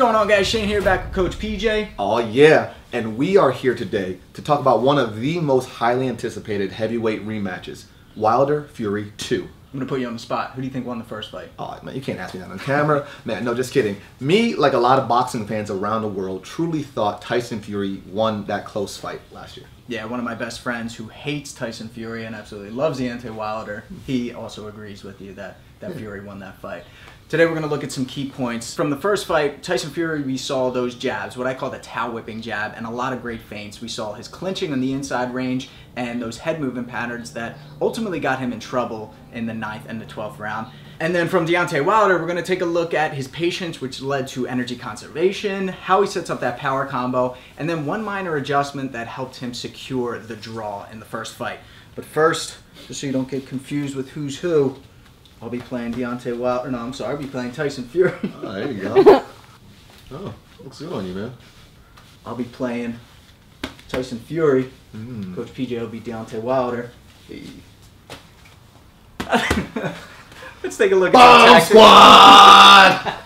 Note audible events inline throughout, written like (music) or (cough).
going on guys? Shane here back with Coach PJ. Oh yeah, and we are here today to talk about one of the most highly anticipated heavyweight rematches, Wilder Fury 2. I'm gonna put you on the spot. Who do you think won the first fight? Oh man, you can't ask me that on camera. (laughs) man, no, just kidding. Me, like a lot of boxing fans around the world, truly thought Tyson Fury won that close fight last year. Yeah, one of my best friends who hates Tyson Fury and absolutely loves Deontay Wilder, he also agrees with you that, that Fury won that fight. Today we're going to look at some key points. From the first fight, Tyson Fury, we saw those jabs, what I call the towel whipping jab, and a lot of great feints. We saw his clinching on the inside range and those head movement patterns that ultimately got him in trouble in the ninth and the 12th round. And then from Deontay Wilder, we're going to take a look at his patience, which led to energy conservation, how he sets up that power combo, and then one minor adjustment that helped him secure the draw in the first fight. But first, just so you don't get confused with who's who, I'll be playing Deontay Wilder. No, I'm sorry. I'll be playing Tyson Fury. (laughs) Oh, there you go. (laughs) oh, looks good on you, man. I'll be playing Tyson Fury. Mm. Coach PJ will be Deontay Wilder. Hey. (laughs) Let's take a look at Bomb some tactics. squad!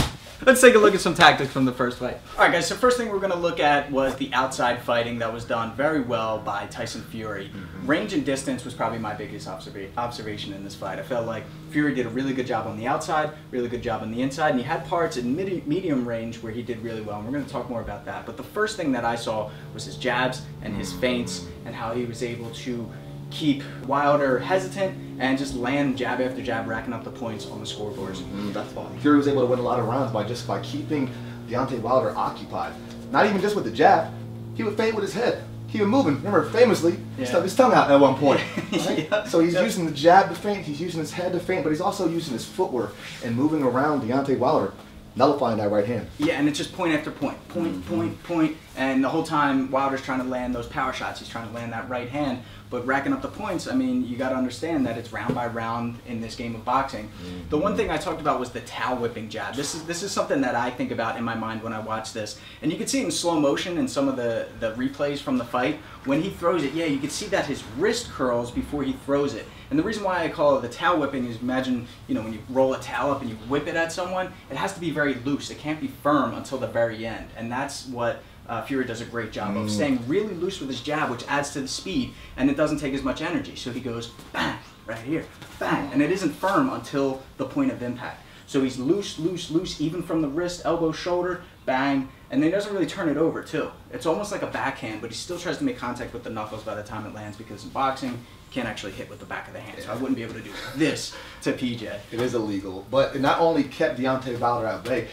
(laughs) Let's take a look at some tactics from the first fight. All right, guys. So first thing we're going to look at was the outside fighting that was done very well by Tyson Fury. Mm-hmm. Range and distance was probably my biggest observa- observation in this fight. I felt like Fury did a really good job on the outside, really good job on the inside, and he had parts in midi- medium range where he did really well. And we're going to talk more about that. But the first thing that I saw was his jabs and his mm. feints and how he was able to keep Wilder hesitant and just land jab after jab, racking up the points on the scoreboards. Mm, that's why Fury was able to win a lot of rounds by just by keeping Deontay Wilder occupied. Not even just with the jab, he would feint with his head. Keep it moving. Remember, famously, he Yeah. stuck his tongue out at one point. (laughs) right? Yeah. So he's Yeah. using the jab to feint, he's using his head to feint, but he's also using his footwork and moving around Deontay Wilder, nullifying that right hand. Yeah, and it's just point after point, point, point, point, point, and the whole time Wilder's trying to land those power shots. He's trying to land that right hand, but racking up the points. I mean, you got to understand that it's round by round in this game of boxing. Mm-hmm. The one thing I talked about was the towel whipping jab. This is this is something that I think about in my mind when I watch this, and you can see it in slow motion in some of the the replays from the fight. When he throws it, yeah, you can see that his wrist curls before he throws it. And the reason why I call it the towel whipping is imagine, you know, when you roll a towel up and you whip it at someone, it has to be very loose. It can't be firm until the very end. And that's what uh, Fury does a great job of staying really loose with his jab, which adds to the speed, and it doesn't take as much energy. So he goes bang, right here, bang, and it isn't firm until the point of impact. So he's loose, loose, loose, even from the wrist, elbow, shoulder, bang, and then he doesn't really turn it over too. It's almost like a backhand, but he still tries to make contact with the knuckles by the time it lands because in boxing, you can't actually hit with the back of the hand. So I wouldn't be able to do this to PJ. It is illegal, but it not only kept Deontay Wilder at bay,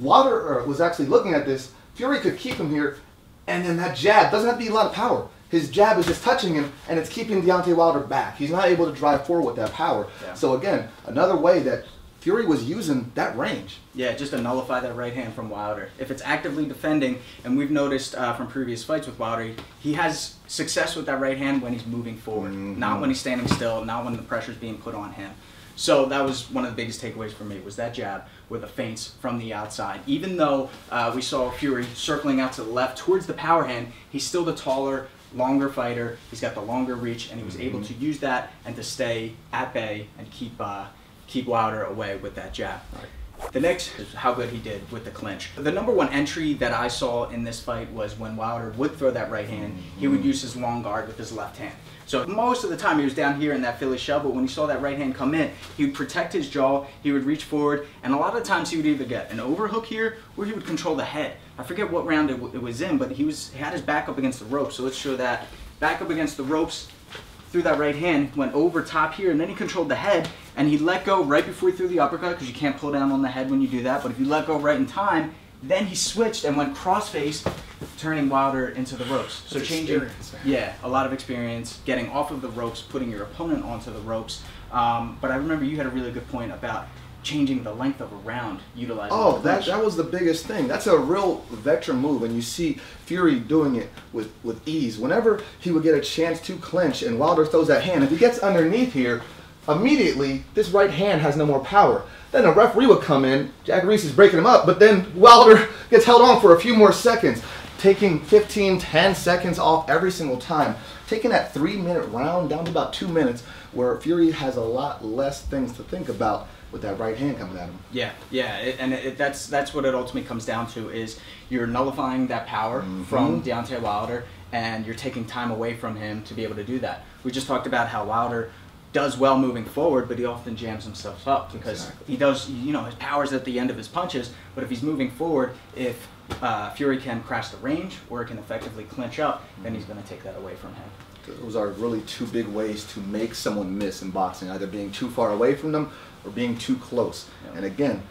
Wilder was actually looking at this. Fury could keep him here, and then that jab doesn't have to be a lot of power. His jab is just touching him, and it's keeping Deontay Wilder back. He's not able to drive forward with that power. Yeah. So again, another way that Fury was using that range. Yeah, just to nullify that right hand from Wilder. If it's actively defending, and we've noticed uh, from previous fights with Wilder, he has success with that right hand when he's moving forward, not when he's standing still, not when the pressure's being put on him. So that was one of the biggest takeaways for me was that jab with the feints from the outside. Even though uh, we saw Fury circling out to the left towards the power hand, he's still the taller, longer fighter. He's got the longer reach, and he was able to use that and to stay at bay and keep uh, keep Wilder away with that jab. The next is how good he did with the clinch. The number one entry that I saw in this fight was when Wilder would throw that right hand, he would mm-hmm. use his long guard with his left hand. So most of the time he was down here in that Philly shell, but when he saw that right hand come in, he would protect his jaw, he would reach forward, and a lot of times he would either get an overhook here or he would control the head. I forget what round it, it was in, but he was he had his back up against the ropes. So let's show that back up against the ropes, threw that right hand, went over top here, and then he controlled the head, and he let go right before he threw the uppercut, because you can't pull down on the head when you do that, but if you let go right in time, then he switched and went crossface, turning Wilder into the ropes. So That's changing, yeah, a lot of experience, getting off of the ropes, putting your opponent onto the ropes. Um, but I remember you had a really good point about changing the length of a round, utilizing Oh, that, that was the biggest thing. That's a real veteran move, and you see Fury doing it with, with ease. Whenever he would get a chance to clinch and Wilder throws that hand, if he gets underneath here, immediately this right hand has no more power. Then a referee would come in, Jack Reiss is breaking him up, but then Wilder (laughs) gets held on for a few more seconds, taking 15, 10 seconds off every single time. Taking that three minute round down to about two minutes, where Fury has a lot less things to think about with that right hand coming at him. Yeah, yeah, it, and it, that's that's what it ultimately comes down to is you're nullifying that power Mhm. from Deontay Wilder, and you're taking time away from him to be able to do that. We just talked about how Wilder does well moving forward, but he often jams himself up because Exactly. he does, you know, his power's at the end of his punches. But if he's moving forward, if uh, Fury can crash the range or can effectively clinch up, then he's going to take that away from him. Those are really two big ways to make someone miss in boxing, either being too far away from them or being too close. Yeah. And again,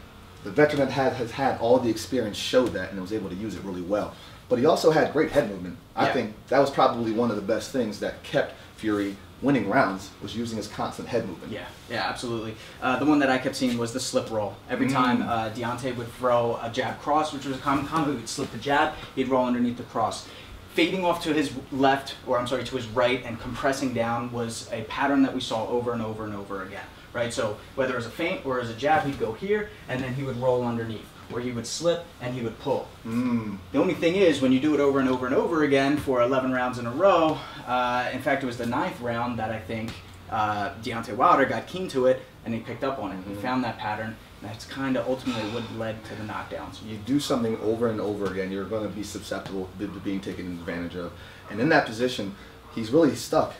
the veteran that has, has had all the experience showed that and was able to use it really well. But he also had great head movement. I Yeah. think that was probably one of the best things that kept Fury winning rounds was using his constant head movement. Yeah, yeah, absolutely. Uh, the one that I kept seeing was the slip roll. Every Mm. time uh, Deontay would throw a jab cross, which was a common combo, he would slip the jab, he'd roll underneath the cross. Fading off to his left, or I'm sorry, to his right, and compressing down was a pattern that we saw over and over and over again. Right, so whether it was a feint or as a jab, he'd go here, and then he would roll underneath, or he would slip and he would pull. Mm. The only thing is, when you do it over and over and over again for 11 rounds in a row, uh, in fact, it was the ninth round that I think uh, Deontay Wilder got keen to it and he picked up on it. He Mhm. found that pattern, that's kind of ultimately what led to the knockdowns. you do something over and over again, you're going to be susceptible to being taken advantage of. And in that position, he's really stuck.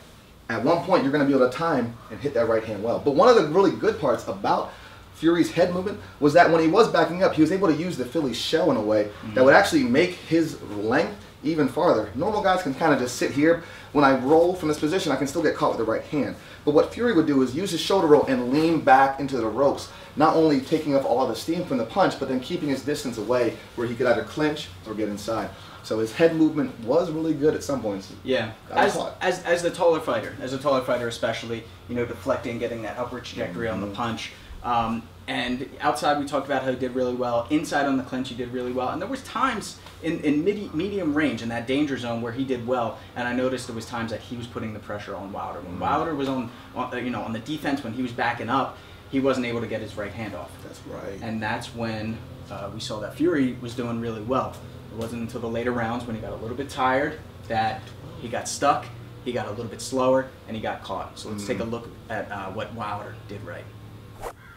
At one point, you're going to be able to time and hit that right hand well. But one of the really good parts about Fury's head movement was that when he was backing up, he was able to use the Philly shell in a way that mm-hmm. would actually make his length even farther. Normal guys can kind of just sit here. When I roll from this position, I can still get caught with the right hand. But what Fury would do is use his shoulder roll and lean back into the ropes, not only taking off all the steam from the punch, but then keeping his distance away where he could either clinch or get inside. So his head movement was really good at some points. Yeah, as, as as the taller fighter, as a taller fighter especially, you know, deflecting, getting that upward trajectory on the Mm-hmm. punch. Um, and outside, we talked about how he did really well. Inside on the clinch, he did really well. And there was times in in midi, medium range in that danger zone where he did well. And I noticed there was times that he was putting the pressure on Wilder. When Mm-hmm. Wilder was on, on you know, on the defense when he was backing up, he wasn't able to get his right hand off. That's right. And that's when uh, we saw that Fury was doing really well. It wasn't until the later rounds when he got a little bit tired that he got stuck, he got a little bit slower, and he got caught. So let's take a look at uh, what Wilder did right.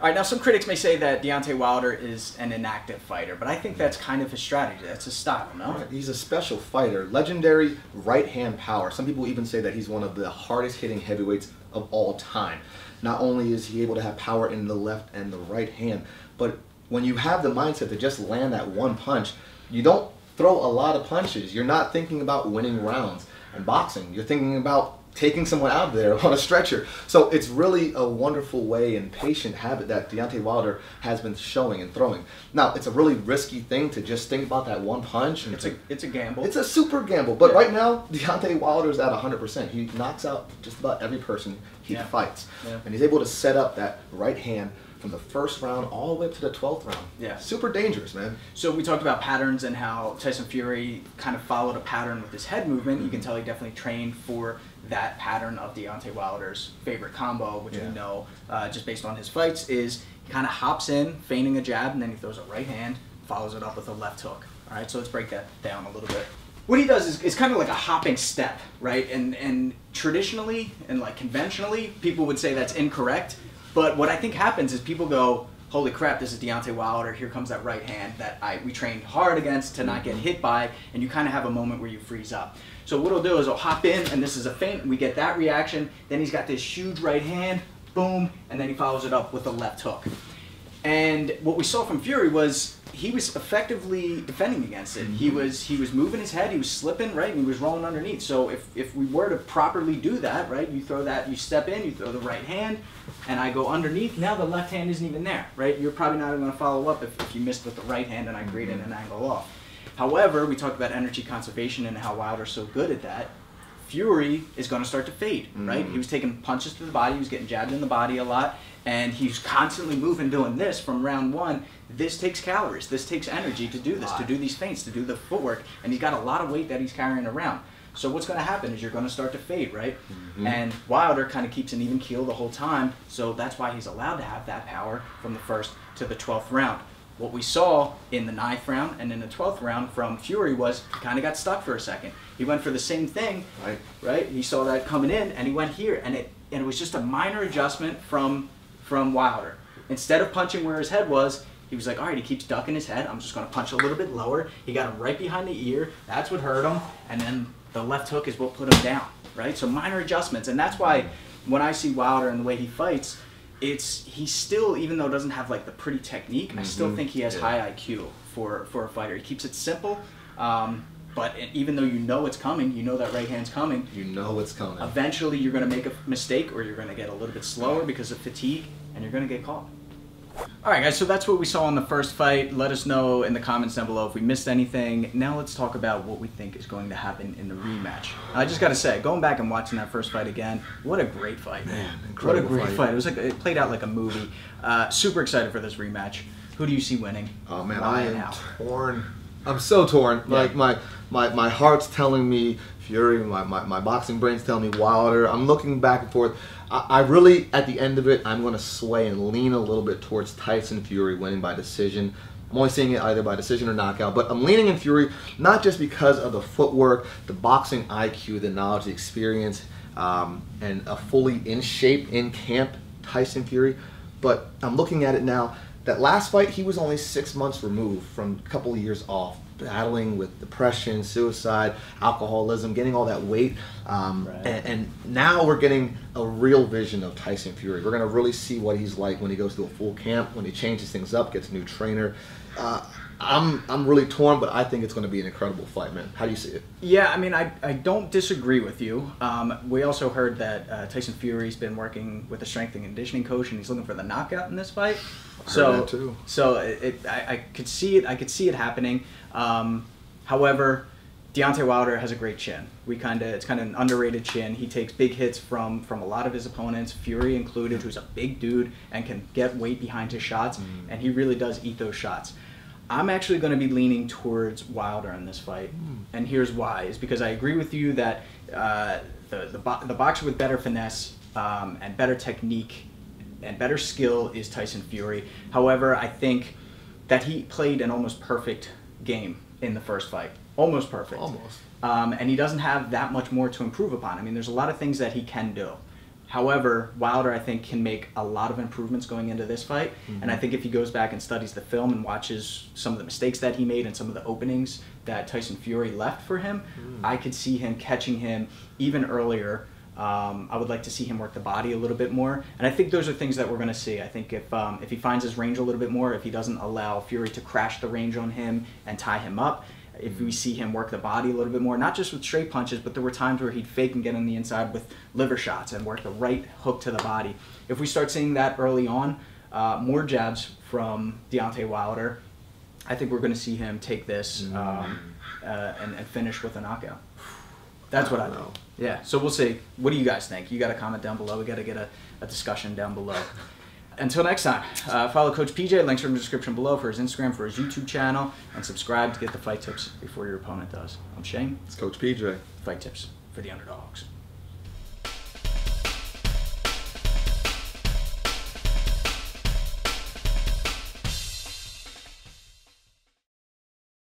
All right, now some critics may say that Deontay Wilder is an inactive fighter, but I think that's kind of his strategy. That's his style, no? Right, He's a special fighter, legendary right hand power. Some people even say that he's one of the hardest hitting heavyweights of all time. Not only is he able to have power in the left and the right hand, but when you have the mindset to just land that one punch, you don't throw a lot of punches. You're not thinking about winning rounds in boxing. You're thinking about taking someone out of there (laughs) on a stretcher. So it's really a wonderful way and patient habit that Deontay Wilder has been showing and throwing. Now, it's a really risky thing to just think about that one punch and It's a it's a gamble. it's a super gamble, but Yeah. right now Deontay Wilder's at 100%. He knocks out just about every person he Yeah. fights, Yeah. and he's able to set up that right hand from the first round all the way up to the 12th round. Yeah. super dangerous, man. So we talked about patterns and how Tyson Fury kind of followed a pattern with his head movement. You can tell he definitely trained for that pattern of Deontay Wilder's favorite combo, which Yeah. we know uh, just based on his fights is he kind of hops in, feigning a jab, and then he throws a right hand, follows it up with a left hook. All right, so let's break that down a little bit. What he does is, is kind of like a hopping step, right? And and traditionally and like conventionally, people would say that's incorrect. But what I think happens is people go, "Holy crap! This is Deontay Wilder. Here comes that right hand that I we trained hard against to not get hit by." And you kind of have a moment where you freeze up. So what he'll do is he'll hop in, and this is a feint. We get that reaction. Then he's got this huge right hand, boom, and then he follows it up with a left hook. And what we saw from Fury was he was effectively defending against it. He mm-hmm. was he was moving his head, he was slipping right, and he was rolling underneath. So if if we were to properly do that, right, you throw that, you step in, you throw the right hand, and I go underneath. Now the left hand isn't even there, right? You're probably not even going to follow up if, if you missed with the right hand and I created mm-hmm. an angle off. However, we talked about energy conservation and how Wilder's so good at that. Fury is going to start to fade, right? Mhm. He was taking punches to the body, he was getting jabbed in the body a lot, and he's constantly moving doing this from round one. This takes calories, this takes energy to do this, to do these feints, to do the footwork, and he's got a lot of weight that he's carrying around. So what's going to happen is you're going to start to fade, right? And Wilder kind of keeps an even keel the whole time, so that's why he's allowed to have that power from the first to the 12th round. What we saw in the ninth round and in the 12th round from Fury was he kind of got stuck for a second. He went for the same thing, Right. right? He saw that coming in, and he went here, and it and it was just a minor adjustment from from Wilder. instead of punching where his head was, he was like, all right, he keeps ducking his head. I'm just going to punch a little bit lower. He got him right behind the ear. That's what hurt him. And then the left hook is what put him down, right? So minor adjustments. And that's why when I see Wilder and the way he fights, it's he still, even though doesn't have like the pretty technique, I still think he has Yeah. high IQ for, for a fighter. He keeps it simple. Um, but even though you know it's coming, you know that right hand's coming, You know it's coming. eventually you're going to make a mistake or you're going to get a little bit slower because of fatigue and you're going to get caught. All right, guys, so that's what we saw in the first fight. Let us know in the comments down below if we missed anything. Now let's talk about what we think is going to happen in the rematch. I just got to say, going back and watching that first fight again, what a great fight. Man, what a great fight. fight. It was like it played out like a movie. Uh, super excited for this rematch. Who do you see winning? Oh man, Why I am how? torn. I'm so torn. Yeah. Like my my my heart's telling me Fury. My, my my boxing brain's telling me Wilder. I'm looking back and forth. I, I really, at the end of it, I'm going to sway and lean a little bit towards Tyson Fury winning by decision. I'm only seeing it either by decision or knockout, but I'm leaning in Fury not just because of the footwork, the boxing IQ, the knowledge, the experience, um, and a fully in shape, in camp Tyson Fury, but I'm looking at it now. That last fight, he was only six months removed from a couple of years off, battling with depression, suicide, alcoholism, getting all that weight. Um, Right. and, and now we're getting a real vision of Tyson Fury. We're going to really see what he's like when he goes to a full camp, when he changes things up, gets a new trainer. Uh, I'm, I'm really torn, but I think it's going to be an incredible fight, man. How do you see it? Yeah, I mean, I, I don't disagree with you. Um, we also heard that uh, Tyson Fury's been working with a strength and conditioning coach, and he's looking for the knockout in this fight. so, that too. so it, it, I, I could see it. I could see it happening. Um, however, Deontay Wilder has a great chin. We kind of it's kind of an underrated chin. He takes big hits from from a lot of his opponents, Fury included, who's a big dude and can get weight behind his shots, and he really does eat those shots. I'm actually going to be leaning towards Wilder in this fight, and here's why: is because I agree with you that uh, the the, bo- the boxer with better finesse um, and better technique and better skill is Tyson Fury. However, I think that he played an almost perfect game in the first fight, almost perfect, Almost. um, and he doesn't have that much more to improve upon. I mean, there's a lot of things that he can do. However, Wilder, I think, can make a lot of improvements going into this fight. And I think if he goes back and studies the film and watches some of the mistakes that he made and some of the openings that Tyson Fury left for him, I could see him catching him even earlier. Um, I would like to see him work the body a little bit more, and I think those are things that we're going to see. I think if um, if he finds his range a little bit more, if he doesn't allow Fury to crash the range on him and tie him up, if we see him work the body a little bit more, not just with straight punches, but there were times where he'd fake and get on the inside with liver shots and work the right hook to the body. If we start seeing that early on, uh, more jabs from Deontay Wilder, I think we're going to see him take this um, uh, and, and finish with a knockout. That's what I don't think. know. Yeah, so we'll see. What do you guys think? You got to comment down below. We got to get a, a discussion down below. (laughs) Until next time, uh, follow Coach PJ. Links are in the description below for his Instagram, for his YouTube channel, and subscribe to get the fight tips before your opponent does. I'm Shane. It's Coach PJ. Fight tips for the underdogs.